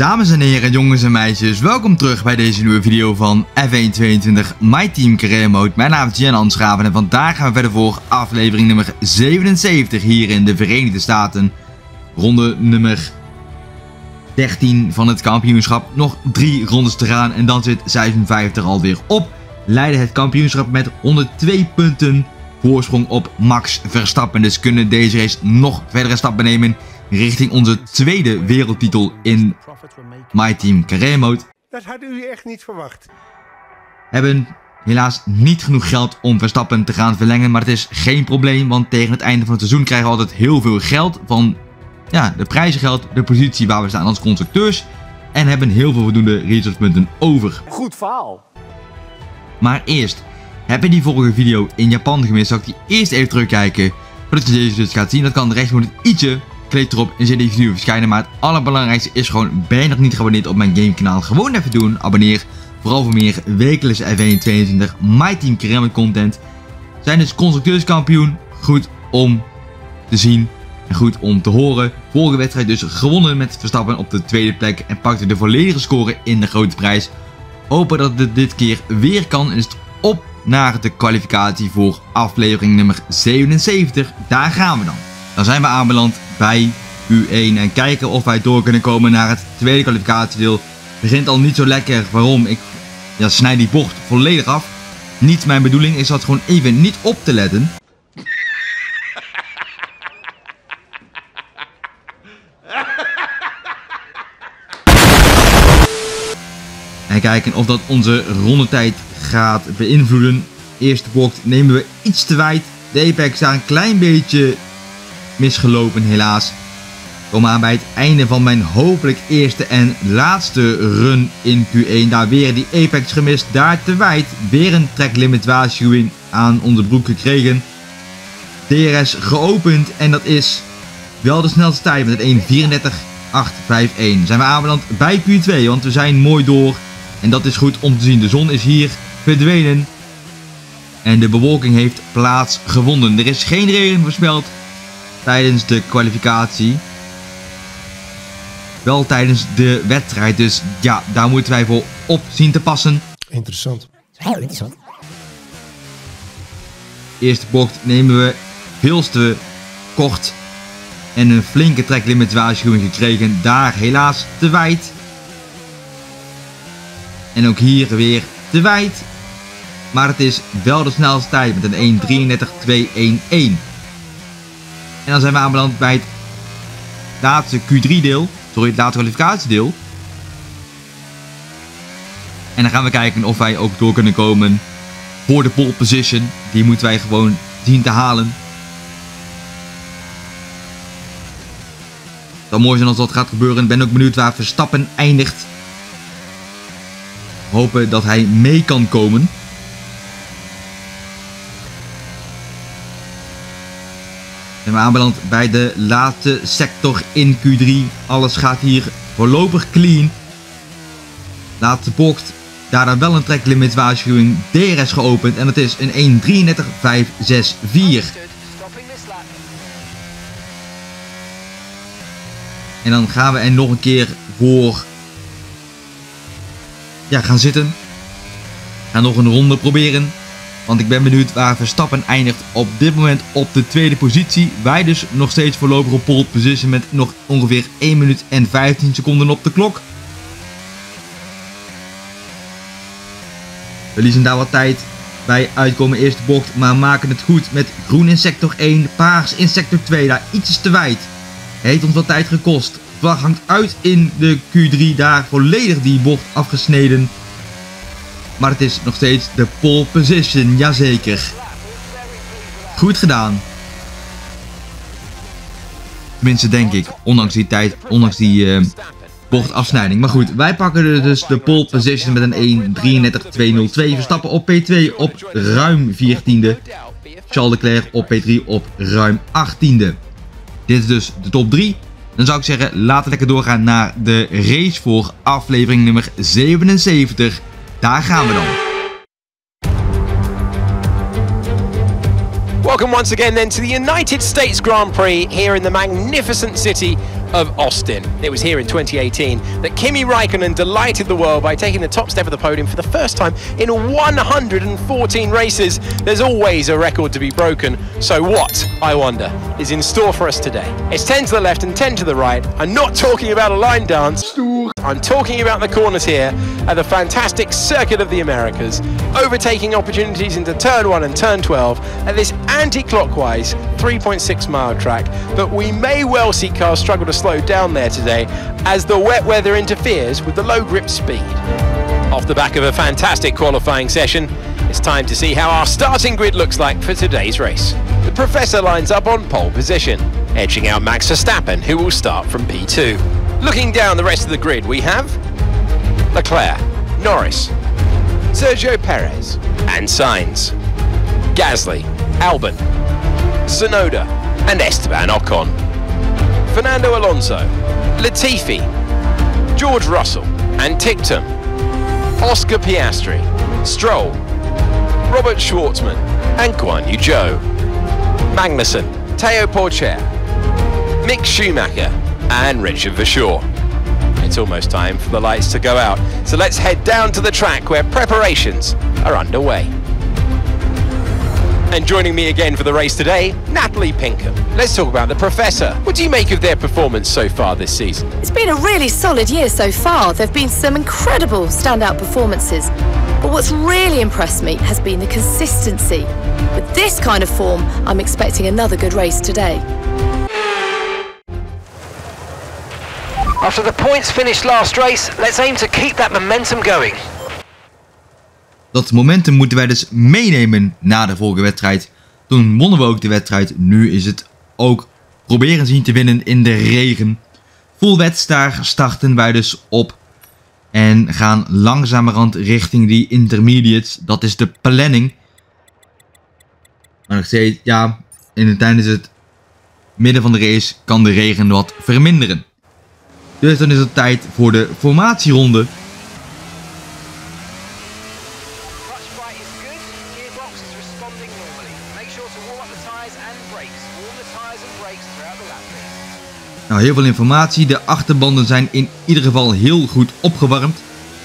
Dames en heren, jongens en meisjes, welkom terug bij deze nieuwe video van F122 My Team Career Mode. Mijn naam is Jan Ansgraven en vandaag gaan we verder voor aflevering nummer 77 hier in de Verenigde Staten. Ronde nummer 13 van het kampioenschap. Nog drie rondes te gaan en dan zit 56 alweer op. Leiden het kampioenschap met 102 punten voorsprong op Max Verstappen. Dus kunnen deze race nog verdere stappen nemen richting onze tweede wereldtitel in My Team Career Mode. Dat had u echt niet verwacht. Hebben helaas niet genoeg geld om Verstappen te gaan verlengen, maar het is geen probleem, want tegen het einde van het seizoen krijgen we altijd heel veel geld van ja, de prijzengeld, de positie waar we staan als constructeurs en hebben heel veel voldoende researchpunten over. Goed verhaal. Maar eerst, heb je die vorige video in Japan gemist, zal ik die eerst even terugkijken voordat je deze dus gaat zien. Dat kan rechts moet ietsje Klik erop en zie deze video verschijnen. Maar het allerbelangrijkste is gewoon, ben je nog niet geabonneerd op mijn gamekanaal? Gewoon even doen. Abonneer. Vooral voor meer wekelijkse F1 22 My Team Career content. Zijn dus constructeurskampioen. Goed om te zien. En goed om te horen. Vorige wedstrijd dus gewonnen met Verstappen op de tweede plek. En pakte de volledige score in de grote prijs. Hopen dat het dit keer weer kan. En is het op naar de kwalificatie voor aflevering nummer 77. Daar gaan we dan. Dan zijn we aanbeland bij U1 en kijken of wij door kunnen komen naar het tweede kwalificatiedeel. Begint al niet zo lekker. Waarom? Ik ja, snijd die bocht volledig af. Niet mijn bedoeling. Ik zat gewoon even niet op te letten. En kijken of dat onze rondetijd gaat beïnvloeden. Eerste bocht nemen we iets te wijd. De apex daar een klein beetje misgelopen helaas. Kom aan bij het einde van mijn hopelijk eerste en laatste run in Q1. Daar weer die apex gemist, daar te wijd. Weer een track limit waarschuwing aan onze broek gekregen. DRS geopend en dat is wel de snelste tijd met het 1.34.851. Zijn we aanbeland bij Q2, want we zijn mooi door. En dat is goed om te zien. De zon is hier verdwenen. En de bewolking heeft plaats gevonden. Er is geen regen voorspeld tijdens de kwalificatie. Wel tijdens de wedstrijd. Dus ja, daar moeten wij voor op zien te passen. Interessant. Heel interessant. Eerste bocht nemen we veel te kort. En een flinke treklimit waarschuwing gekregen. Daar helaas te wijd. En ook hier weer te wijd. Maar het is wel de snelste tijd met een 1.33.211. En dan zijn we aanbeland bij het laatste Q3 deel. Sorry, het laatste kwalificatiedeel. En dan gaan we kijken of wij ook door kunnen komen voor de pole position. Die moeten wij gewoon zien te halen. Het zou mooi zijn als dat gaat gebeuren. Ik ben ook benieuwd waar Verstappen eindigt. Hopen dat hij mee kan komen. Zijn we aanbeland bij de laatste sector in Q3. Alles gaat hier voorlopig clean. Laatste bocht. Daar dan wel een tracklimit waarschuwing. DRS geopend en het is een 1.33.564. En dan gaan we er nog een keer voor ja, gaan zitten. Gaan nog een ronde proberen. Want ik ben benieuwd waar Verstappen eindigt op dit moment op de tweede positie. Wij dus nog steeds voorlopig op pole position met nog ongeveer 1 minuut en 15 seconden op de klok. We verliezen daar wat tijd bij uitkomen eerste bocht, maar maken het goed met groen in sector 1, paars in sector 2, daar iets te wijd. Heeft ons wat tijd gekost. Vlag hangt uit in de Q3, daar volledig die bocht afgesneden. Maar het is nog steeds de pole position, jazeker. Goed gedaan. Tenminste denk ik, ondanks die tijd, ondanks die uh, bochtafsnijding. Maar goed, wij pakken dus de pole position met een 1.33.202. Verstappen op P2 op ruim 14e. Charles Leclerc op P3 op ruim 18e. Dit is dus de top 3. Dan zou ik zeggen, laten we lekker doorgaan naar de race voor aflevering nummer 77. Daar gaan we dan. Welcome once again then to the United States Grand Prix here in the magnificent city of Austin. It was here in 2018 that Kimi Raikkonen delighted the world by taking the top step of the podium for the first time in 114 races. There's always a record to be broken. So what, I wonder, is in store for us today? It's 10 to the left and 10 to the right. I'm not talking about a line dance. I'm talking about the corners here at the fantastic Circuit of the Americas, overtaking opportunities into turn 1 and turn 12 at this anti-clockwise 3.6 mile track, but we may well see cars struggle to slow down there today as the wet weather interferes with the low grip speed. Off the back of a fantastic qualifying session, it's time to see how our starting grid looks like for today's race. The Professor lines up on pole position, edging out Max Verstappen, who will start from P2. Looking down the rest of the grid, we have Leclerc, Norris, Sergio Perez, and Sainz, Gasly, Albon, Sonoda, and Esteban Ocon. Fernando Alonso, Latifi, George Russell, and Tictum, Oscar Piastri, Stroll, Robert Schwartzman, and Guan Yu Zhou, Magnussen, Teo Porcher, Mick Schumacher, and Richard Verschoor. It's almost time for the lights to go out, so let's head down to the track where preparations are underway. And joining me again for the race today, Natalie Pinkham. Let's talk about the Professor. What do you make of their performance so far this season? It's been a really solid year so far. There have been some incredible standout performances. But what's really impressed me has been the consistency. With this kind of form, I'm expecting another good race today. After the points finished last race, let's aim to keep that momentum going. Dat momentum moeten wij dus meenemen na de vorige wedstrijd. Toen wonnen we ook de wedstrijd. Nu is het ook proberen zien te winnen in de regen. Full daar starten wij dus op. En gaan langzamerhand richting die intermediates. Dat is de planning. Maar nog steeds, ja, in tijdens het midden van de race kan de regen wat verminderen. Dus dan is het tijd voor de formatieronde. Nou, heel veel informatie. De achterbanden zijn in ieder geval heel goed opgewarmd.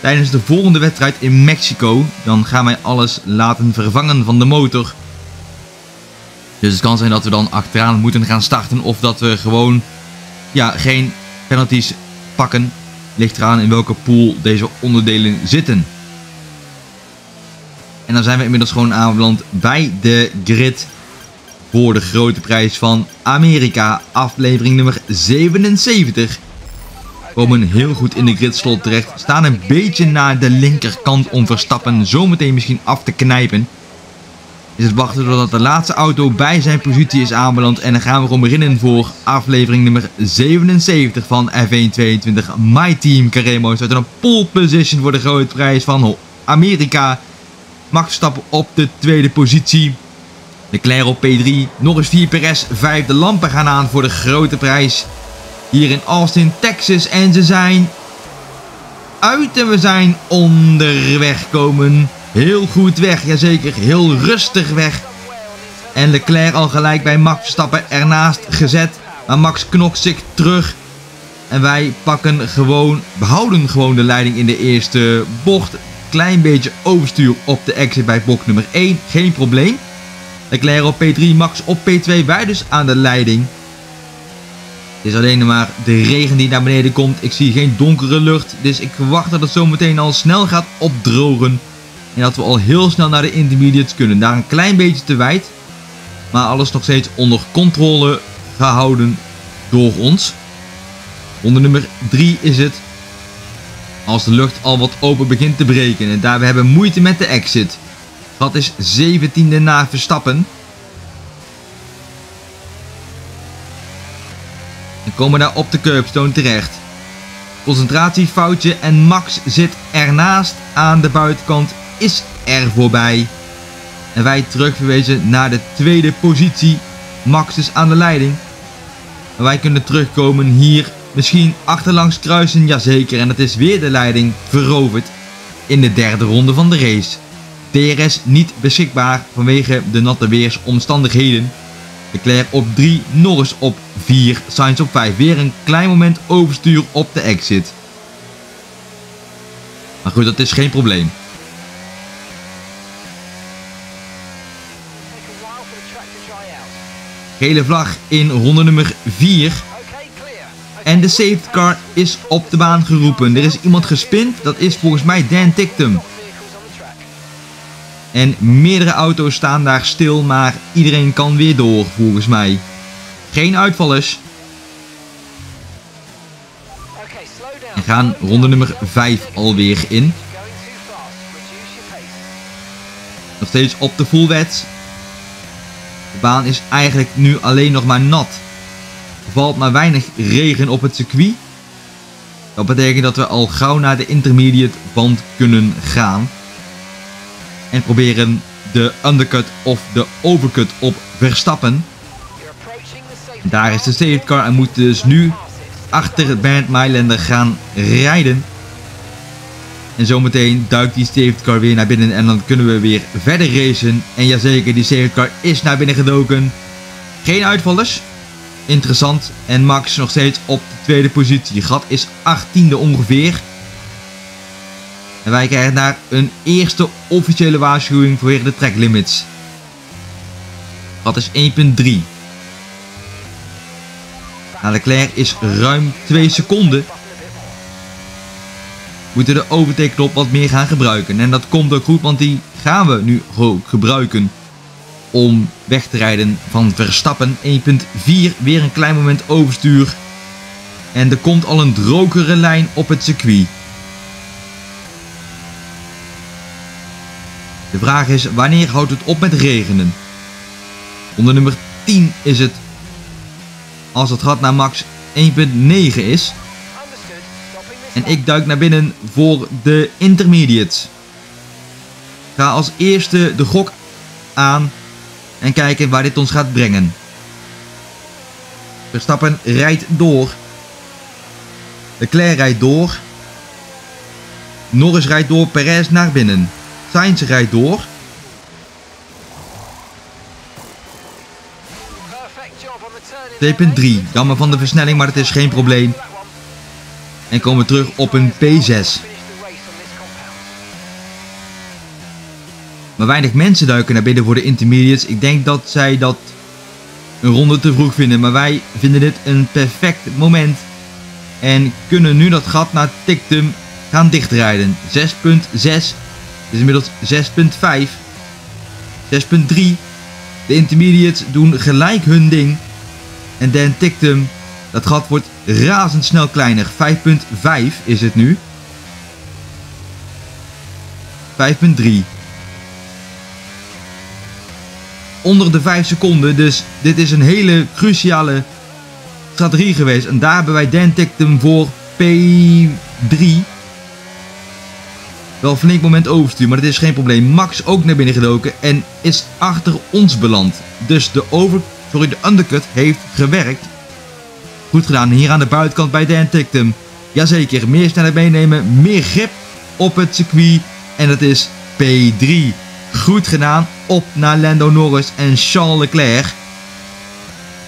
Tijdens de volgende wedstrijd in Mexico, dan gaan wij alles laten vervangen van de motor. Dus het kan zijn dat we dan achteraan moeten gaan starten of dat we gewoon ja, geen penalties pakken. Ligt eraan in welke pool deze onderdelen zitten. En dan zijn we inmiddels gewoon aanbeland bij de grid voor de grote prijs van Amerika, aflevering nummer 77. Komen heel goed in de gridslot terecht. Staan een beetje naar de linkerkant om Verstappen zometeen misschien af te knijpen. Is het wachten totdat de laatste auto bij zijn positie is aanbeland. En dan gaan we gewoon beginnen voor aflevering nummer 77 van F1 22 My Team Carremo. Staat een pole position voor de grote prijs van Amerika. Max Verstappen op de tweede positie. Leclerc op P3, Norris 4 Perez, vijfde lampen gaan aan voor de grote prijs. Hier in Austin, Texas. En ze zijn uit en we zijn onderweg komen. Heel goed weg, jazeker. Heel rustig weg. En Leclerc al gelijk bij Max Verstappen ernaast gezet. Maar Max knokt zich terug. En wij pakken gewoon, behouden gewoon de leiding in de eerste bocht. Klein beetje overstuur op de exit bij bocht nummer 1. Geen probleem. Leclerc op P3, Max op P2. Wij dus aan de leiding. Het is alleen maar de regen die naar beneden komt. Ik zie geen donkere lucht. Dus ik verwacht dat het zometeen al snel gaat opdrogen. En dat we al heel snel naar de intermediates kunnen. Daar een klein beetje te wijd. Maar alles nog steeds onder controle gehouden door ons. Onder nummer 3 is het. Als de lucht al wat open begint te breken. En daar we hebben moeite met de exit. Dat is 17e na Verstappen. En komen daar op de curbstone terecht. Concentratiefoutje en Max zit ernaast aan de buitenkant is er voorbij. En wij terugverwezen naar de tweede positie. Max is aan de leiding. Wij kunnen terugkomen hier. Misschien achterlangs kruisen, jazeker. En het is weer de leiding veroverd in de derde ronde van de race. DRS niet beschikbaar vanwege de natte weersomstandigheden. Leclerc op 3, Norris op 4, Sainz op 5. Weer een klein moment overstuur op de exit. Maar goed, dat is geen probleem. Gele vlag in ronde nummer 4. Okay, clear. Okay, En de safety car is op de baan geroepen. Er is iemand gespind. Dat is volgens mij Dan Tictum. En meerdere auto's staan daar stil, maar iedereen kan weer door, volgens mij. Geen uitvallers. En gaan ronde nummer 5 alweer in. Nog steeds op de full wet. De baan is eigenlijk nu alleen nog maar nat. Er valt maar weinig regen op het circuit. Dat betekent dat we al gauw naar de intermediate band kunnen gaan. En proberen de undercut of de overcut op Verstappen. Daar is de safety car en moet dus nu achter Bernd Mailander gaan rijden. En zometeen duikt die safety car weer naar binnen en dan kunnen we weer verder racen. En jazeker, die safety car is naar binnen gedoken. Geen uitvallers. Interessant. En Max nog steeds op de tweede positie. Gat is 18e ongeveer. En wij krijgen daar een eerste officiële waarschuwing voor de track limits. Gat is 1.3. Nou, Leclerc is ruim 2 seconden. Moeten de overtake-knop wat meer gaan gebruiken. En dat komt ook goed, want die gaan we nu ook gebruiken. Om weg te rijden van Verstappen. 1.4, weer een klein moment overstuur. En er komt al een drogere lijn op het circuit. De vraag is, wanneer houdt het op met regenen? Onder nummer 10 is het als het gat naar max 1.9 is. En ik duik naar binnen voor de intermediates. Ga als eerste de gok aan en kijken waar dit ons gaat brengen. Verstappen rijdt door. Leclerc rijdt door. Norris rijdt door, Perez naar binnen. Sainz rijdt door. Perfect job on the turn in 2.3. there, mate. Jammer van de versnelling, maar het is geen probleem. En komen terug op een P6. Finish the race on this compound. Maar weinig mensen duiken naar binnen voor de intermediates. Ik denk dat zij dat een ronde te vroeg vinden. Maar wij vinden dit een perfect moment. En kunnen nu dat gat naar Tictum gaan dichtrijden. 6.6 is inmiddels 6.5. 6.3. De intermediates doen gelijk hun ding. En Dan Tictum, dat gat wordt razendsnel kleiner. 5.5 is het nu. 5.3 onder de 5 seconden. Dus dit is een hele cruciale strategie geweest. En daar hebben wij Dan Tictum voor P3. Wel flink moment overstuur, maar dat is geen probleem. Max ook naar binnen gedoken en is achter ons beland. Dus de, over, sorry, de undercut heeft gewerkt. Goed gedaan. Hier aan de buitenkant bij Dan Tictum. Jazeker, meer snelheid meenemen, meer grip op het circuit. En dat is P3. Goed gedaan. Op naar Lando Norris en Charles Leclerc.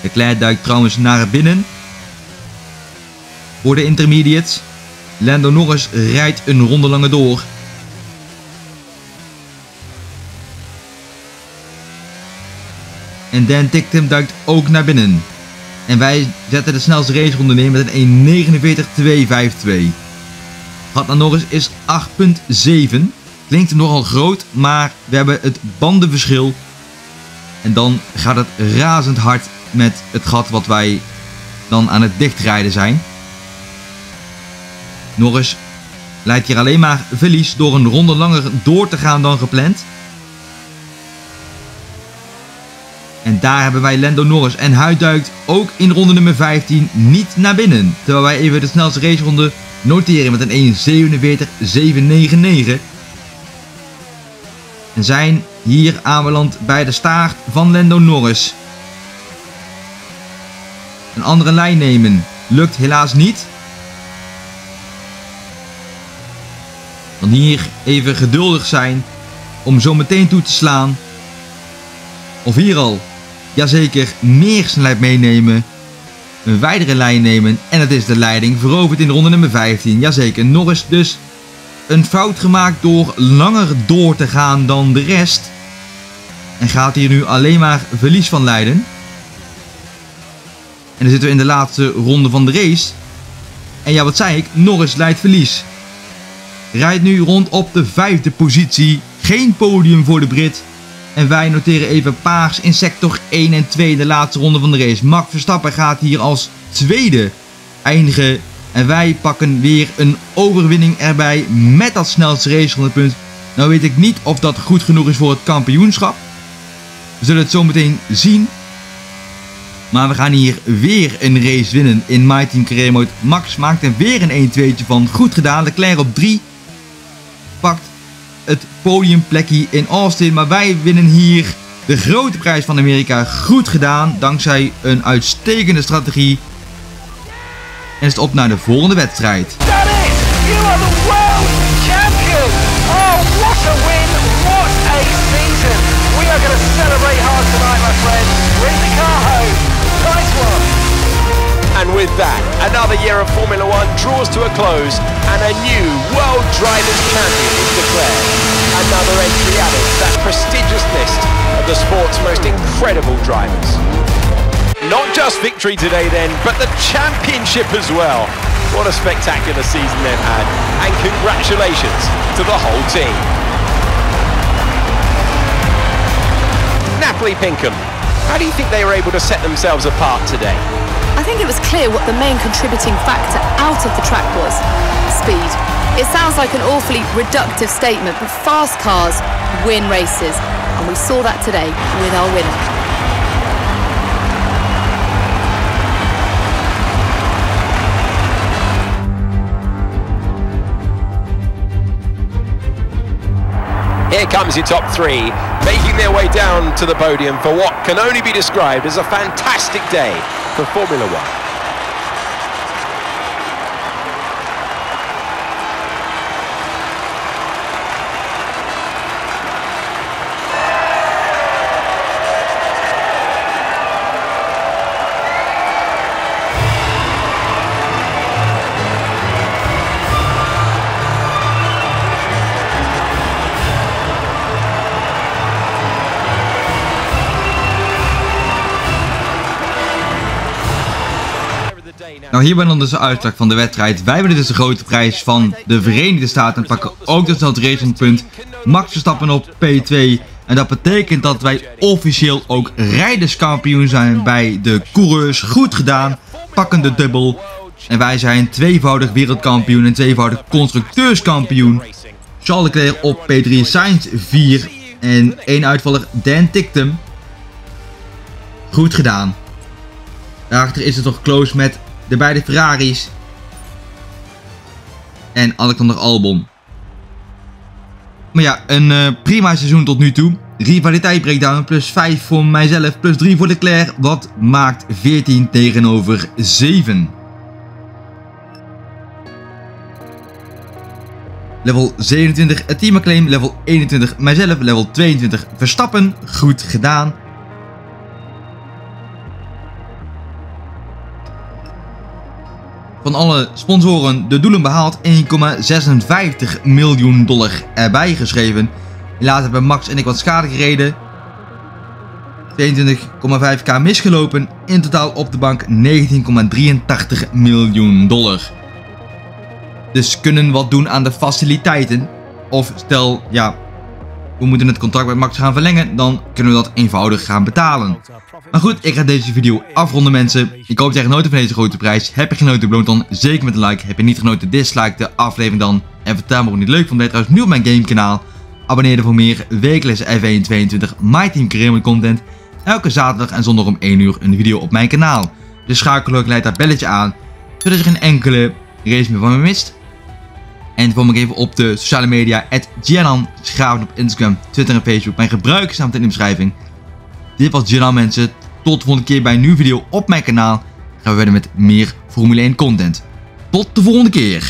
Leclerc duikt trouwens naar binnen. Voor de intermediates. Lando Norris rijdt een ronde langer door. En Dan Tictum duikt ook naar binnen. En wij zetten de snelste raceronde neer met een 1.49.252. Gat naar Norris is 8.7. Klinkt nogal groot, maar we hebben het bandenverschil. En dan gaat het razend hard met het gat wat wij dan aan het dichtrijden zijn. Norris leidt hier alleen maar verlies door een ronde langer door te gaan dan gepland. En daar hebben wij Lando Norris. En hij duikt ook in ronde nummer 15 niet naar binnen. Terwijl wij even de snelste raceronde noteren met een 1.47.799. En zijn hier aanbeland bij de staart van Lando Norris. Een andere lijn nemen lukt helaas niet. Dan hier even geduldig zijn om zo meteen toe te slaan. Of hier al jazeker, meer snelheid meenemen. Een wijdere lijn nemen. En dat is de leiding veroverd in de ronde nummer 15. Jazeker, Norris dus een fout gemaakt door langer door te gaan dan de rest. En gaat hier nu alleen maar verlies van leiden. En dan zitten we in de laatste ronde van de race. En ja, wat zei ik? Norris leidt verlies. Rijdt nu rond op de vijfde positie. Geen podium voor de Brit. En wij noteren even paars in sector 1 en 2 de laatste ronde van de race. Max Verstappen gaat hier als tweede eindigen. En wij pakken weer een overwinning erbij met dat snelste racerondepunt. Nou weet ik niet of dat goed genoeg is voor het kampioenschap. We zullen het zo meteen zien. Maar we gaan hier weer een race winnen in My Team. Max maakt er weer een 1-2'tje van. Goed gedaan. Leclerc op 3. Het podiumplekje in Austin. Maar wij winnen hier de grote prijs van Amerika. Goed gedaan. Dankzij een uitstekende strategie. En is het op naar de volgende wedstrijd. It! You are the world champion! Oh, what a win! What a season! We are going to celebrate hard tonight, my friends. Bring the car home. Nice one. And with that, another year of Formula One draws to a close and a new World Drivers' Champion is declared. Another entry added to that prestigious list of the sport's most incredible drivers. Not just victory today then, but the championship as well. What a spectacular season they've had. And congratulations to the whole team. Napoli Pinkham, how do you think they were able to set themselves apart today? I think it was clear what the main contributing factor out of the track was speed. It sounds like an awfully reductive statement, but fast cars win races, and we saw that today with our winner. Here comes your top three, making their way down to the podium for what can only be described as a fantastic day for Formula One. Nou, hier ben dan dus de van de wedstrijd. Wij winnen dus de grote prijs van de Verenigde Staten en pakken ook dus dat racingpunt. Max Verstappen op P2. En dat betekent dat wij officieel ook rijderskampioen zijn bij de coureurs. Goed gedaan, pakken de dubbel. En wij zijn tweevoudig wereldkampioen en tweevoudig constructeurskampioen. Charles Leclerc op P3, Sainz 4 en één uitvaller Dan Tictum. Goed gedaan. Daarachter is het nog close met de beide Ferraris. En Alexander Albon. Maar ja, een eh, prima seizoen tot nu toe. Rivaliteit breakdown plus 5 voor mijzelf, plus 3 voor Leclerc. Wat maakt 14 tegenover 7. Level 27 het team acclaim, level 21 mijzelf, level 22 Verstappen. Goed gedaan. Van alle sponsoren de doelen behaald 1,56 miljoen dollar erbij geschreven. Helaas hebben Max en ik wat schade gereden. 22,5k misgelopen. In totaal op de bank 19,83 miljoen dollar. Dus kunnen wat doen aan de faciliteiten. Of stel, ja, we moeten het contract met Max gaan verlengen, dan kunnen we dat eenvoudig gaan betalen. Maar goed, ik ga deze video afronden mensen. Ik hoop dat je genoten van deze grote prijs. Heb je genoten, beloon dan zeker met een like. Heb je niet genoten, dislike de aflevering dan. En vertel me je het leuk vond. Ben trouwens nu op mijn gamekanaal. Abonneer je voor meer wekelijkse F1 22 My Team content. Elke zaterdag en zondag om 1 uur een video op mijn kanaal. Dus schakel ook gelijk dat belletje aan, zodat je geen enkele race meer van me mist. En volg me even op de sociale media, at Gianan Schraven op Instagram, Twitter en Facebook. Mijn gebruikersnaam in de beschrijving. Dit was Gianan mensen. Tot de volgende keer bij een nieuwe video op mijn kanaal. Gaan we verder met meer Formule 1 content. Tot de volgende keer.